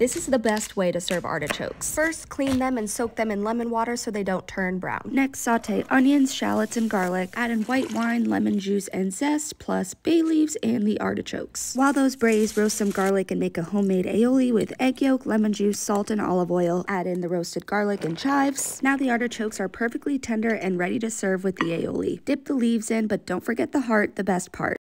This is the best way to serve artichokes. First, clean them and soak them in lemon water so they don't turn brown. Next, saute onions, shallots, and garlic. Add in white wine, lemon juice, and zest, plus bay leaves and the artichokes. While those braise, roast some garlic and make a homemade aioli with egg yolk, lemon juice, salt, and olive oil. Add in the roasted garlic and chives. Now the artichokes are perfectly tender and ready to serve with the aioli. Dip the leaves in, but don't forget the heart, the best part.